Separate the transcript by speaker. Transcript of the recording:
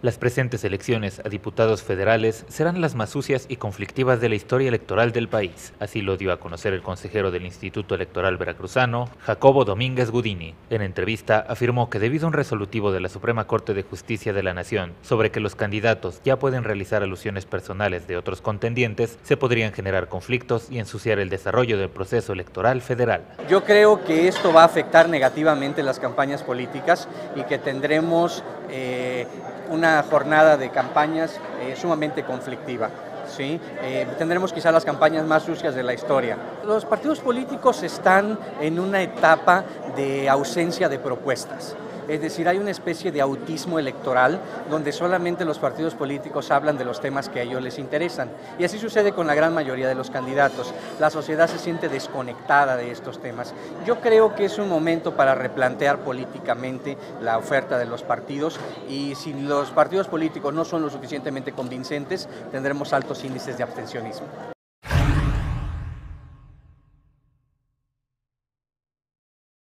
Speaker 1: Las presentes elecciones a diputados federales serán las más sucias y conflictivas de la historia electoral del país. Así lo dio a conocer el consejero del Instituto Electoral Veracruzano, Jacobo Domínguez Gudini. En entrevista afirmó que debido a un resolutivo de la Suprema Corte de Justicia de la Nación sobre que los candidatos ya pueden realizar alusiones personales de otros contendientes, se podrían generar conflictos y ensuciar el desarrollo del proceso electoral federal.
Speaker 2: Yo creo que esto va a afectar negativamente las campañas políticas y que tendremos eh, una jornada de campañas eh, sumamente conflictiva. ¿sí? Eh, tendremos quizá las campañas más sucias de la historia. Los partidos políticos están en una etapa de ausencia de propuestas. Es decir, hay una especie de autismo electoral donde solamente los partidos políticos hablan de los temas que a ellos les interesan. Y así sucede con la gran mayoría de los candidatos. La sociedad se siente desconectada de estos temas. Yo creo que es un momento para replantear políticamente la oferta de los partidos y si los partidos políticos no son lo suficientemente convincentes, tendremos altos índices de abstencionismo.